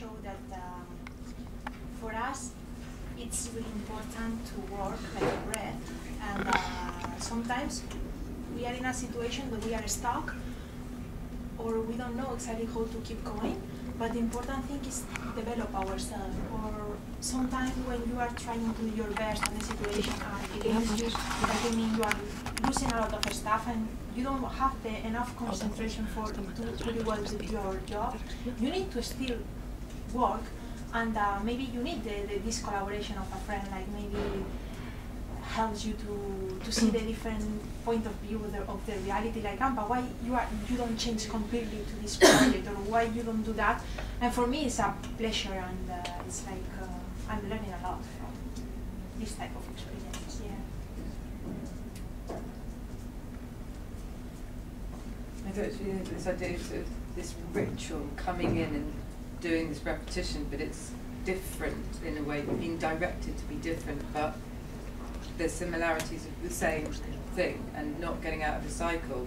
show that um, for us, it's really important to work like a breath. And uh, sometimes we are in a situation where we are stuck or we don't know exactly how to keep going. But the important thing is develop ourselves. Or sometimes when you are trying to do your best and the situation are against you, mean you are losing a lot of stuff and you don't have the enough concentration for to do really well with your job, you need to still work and uh, maybe you need the, the, this collaboration of a friend, like maybe helps you to, to see the different point of view of the, of the reality like Ampa, why you are you don't change completely to this project or why you don't do that? And for me it's a pleasure and uh, it's like uh, I'm learning a lot from this type of experience yeah. I thought it's really this idea of this ritual coming in and doing this repetition but it's different in a way being directed to be different but the similarities of the same thing and not getting out of the cycle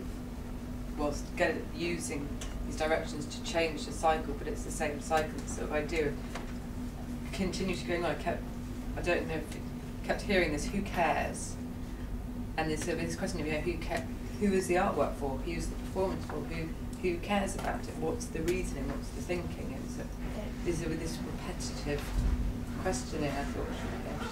whilst get, using these directions to change the cycle, but it's the same cycle, sort of idea of continues going on. I kept, I don't know if you kept hearing this, who cares? And there's this question of, you know, who, ca- who is the artwork for? Who's the performance for? Who, who cares about it? What's the reasoning? What's the thinking? And so, this, repetitive questioning, I thought, was really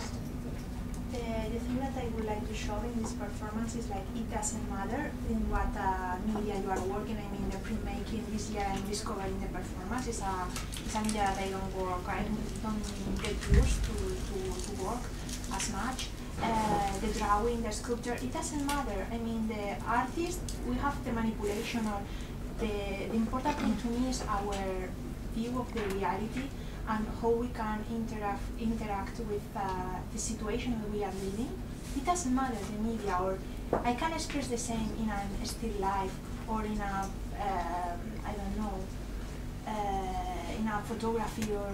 the, the thing that I would like to show in this performance is like it doesn't matter in what uh, media you are working. I mean, the printmaking this year I'm discovering the performance is a it's a that I don't work. I don't get used to, to, to work as much. Uh, the drawing, the sculpture, it doesn't matter. I mean, the artist, we have the manipulation or the, the important thing to me is our view of the reality and how we can interact interact with uh, the situation that we are living. It doesn't matter the media, or I can express the same in a still life or in a uh, I don't know uh, in a photography or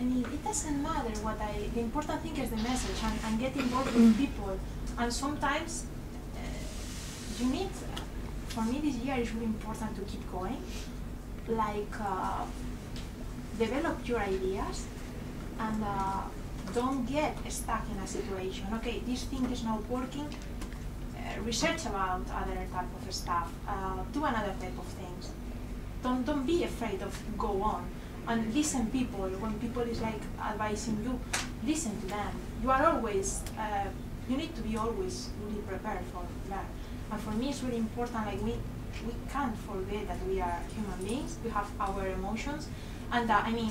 I mean it doesn't matter what I. The important thing is the message and, and get involved with mm. people. And sometimes uh, you need. For me, this year is really important to keep going. Like uh, develop your ideas and uh, don't get stuck in a situation. Okay, this thing is not working. Uh, research about other type of stuff. Uh, do another type of things. Don't don't be afraid of go on and listen people. When people is like advising you, listen to them. You are always. Uh, you need to be always really prepared for that. And for me, it's really important. Like we we can't forget that we are human beings. We have our emotions and uh, I mean,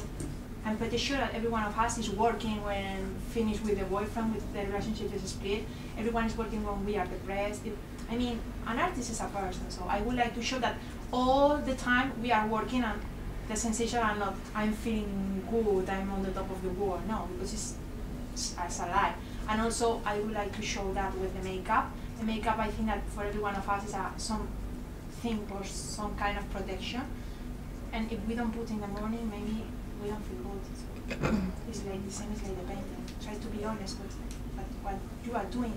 I'm pretty sure that every one of us is working when finished with the boyfriend, with the relationship is split. Everyone is working when we are depressed. I mean, an artist is a person, so I would like to show that all the time we are working and the sensation are not, I'm feeling good, I'm on the top of the world. No, because it's, it's, it's a lie. And also, I would like to show that with the makeup. The makeup, I think that for every one of us is a, some thing or some kind of protection and if we don't put in the morning, maybe we don't feel good. So it's like the same as like the painting. Try to be honest with what, what you are doing.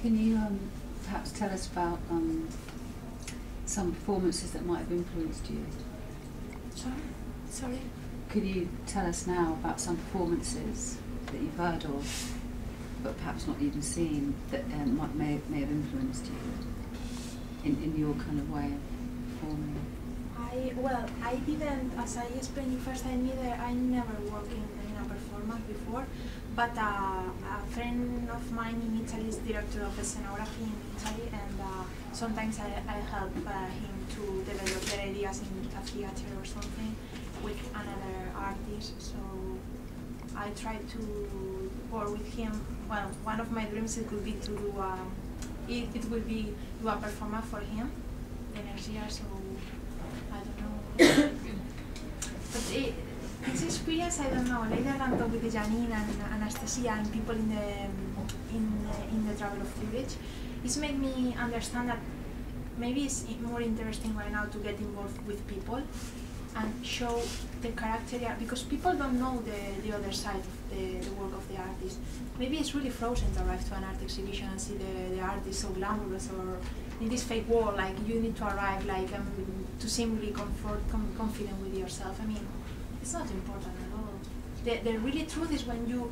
Can you um, perhaps tell us about um, some performances that might have influenced you? Sorry? Sorry? Could you tell us now about some performances that you've heard of but perhaps not even seen, that um, might, may, may have influenced you in, in your kind of way of performing? I, well, I didn't, as I explained you first, I neither, I never worked in, in a performance before, but uh, a friend of mine in Italy is director of scenography in Italy, and uh, sometimes I, I help uh, him to develop their ideas in a theater or something with another artist, so I try to work with him well, one of my dreams it could be to do um, it, it will be do a performance for him year. So I don't know. but it, this experience, I don't know. Later I talk with Janine and Anastasia and people in the in in the travel of Zurich. It's made me understand that maybe it's more interesting right now to get involved with people and show the character because people don't know the, the other side of the, the work of the artist. Maybe it's really frozen to arrive to an art exhibition and see the, the artist so glamorous or in this fake world, like you need to arrive like um, to seem really comfort, com- confident with yourself. I mean, it's not important at all. The, the really truth is when you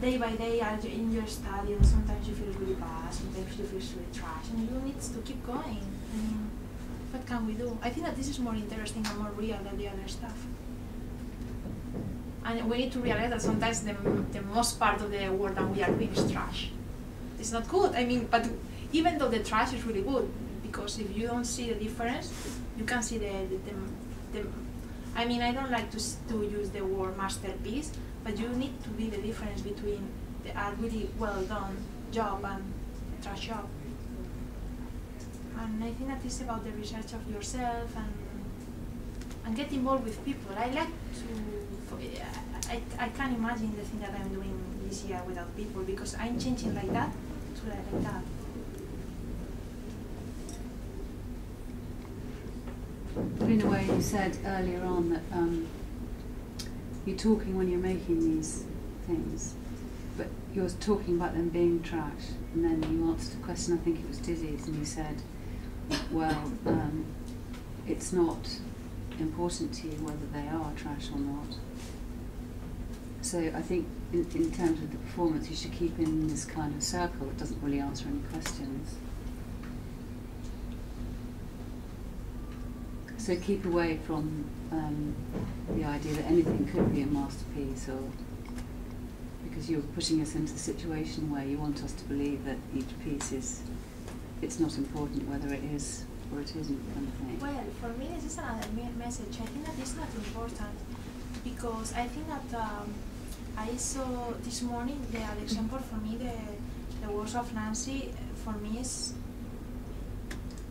day by day are in your study and sometimes you feel really bad, sometimes you feel really trash and you need to keep going. I mean, what can we do? I think that this is more interesting and more real than the other stuff. And we need to realize that sometimes the, the most part of the work that we are doing is trash. It's not good. I mean, but even though the trash is really good, because if you don't see the difference, you can see the, the, the, the I mean, I don't like to, to use the word masterpiece, but you need to be the difference between the, a really well done job and a trash job. And I think that is about the research of yourself and and get involved with people. I like to. I, I can't imagine the thing that I'm doing this year without people because I'm changing like that to like that. in a way, you said earlier on that um, you're talking when you're making these things, but you're talking about them being trash, and then you answered a question, I think it was Dizzy's, and you said, well, um, it's not important to you whether they are trash or not. So I think in, in terms of the performance, you should keep in this kind of circle It doesn't really answer any questions. So keep away from um, the idea that anything could be a masterpiece, or because you're pushing us into a situation where you want us to believe that each piece is, it's not important whether it is or it isn't, kind of thing. Well, for me, this is another me- message. I think that it's not important because I think that um, I saw this morning the example for me the the words of Nancy for me is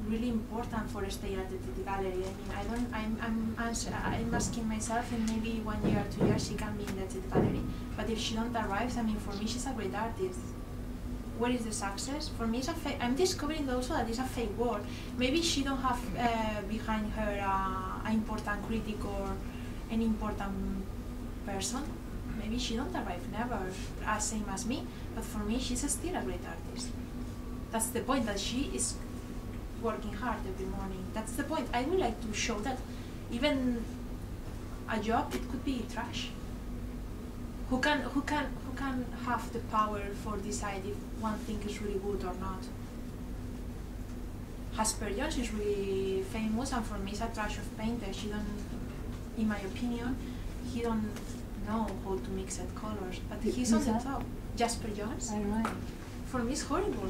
really important for staying at the Tate gallery. I mean, I don't. I'm. I'm. Answer, I'm asking myself, in maybe one year, or two years, she can be in the gallery. But if she don't arrive, I mean, for me, she's a great artist. What is the success? For me, it's a fake. I'm discovering also that it's a fake world. Maybe she don't have uh, behind her uh, an important critic or an important person. Maybe she don't arrive never as same as me. But for me, she's still a great artist. That's the point that she is working hard every morning. That's the point. I would like to show that even a job it could be trash. Who can who can who can have the power for decide if one thing is really good or not? Jasper Johns is really famous and for me it's a trash of painter. She don't in my opinion, he don't know how to mix at colors. But he's who's on the that? top. Jasper Johns Oh, right. for me it's horrible.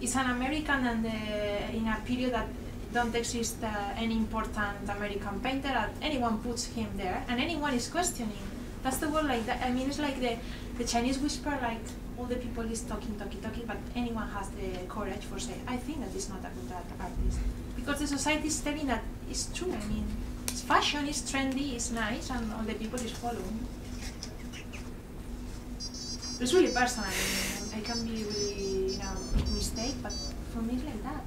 It's an American and uh, in a period that don't exist uh, any important American painter that anyone puts him there and anyone is questioning. That's the word like that. I mean, it's like the, the Chinese whisper, like all the people is talking, talking, talking, but anyone has the courage for say, I think that is not a good art- artist. Because the society is telling that it's true. I mean, it's fashion, it's trendy, it's nice, and all the people is following. It's really personal. I, mean, I can be really, you know, mistake, but for me it's like that.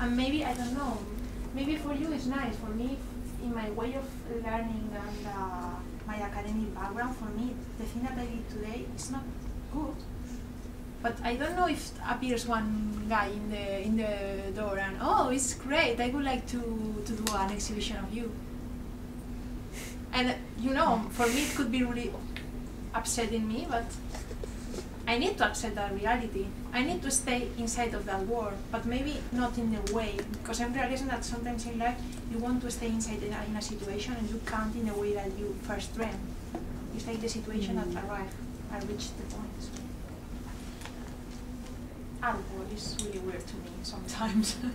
And maybe I don't know. Maybe for you it's nice. For me, in my way of learning and uh, my academic background, for me the thing that I did today is not good. But I don't know if appears one guy in the in the door and oh, it's great. I would like to to do an exhibition of you. And you know, for me it could be really upsetting me, but I need to accept that reality. I need to stay inside of that world, but maybe not in the way, because I'm realizing that sometimes in life you want to stay inside in a, in a situation and you can't in the way that you first dreamed. It's like the situation Mm. that arrived, I reached the point. So. World is really weird to me sometimes.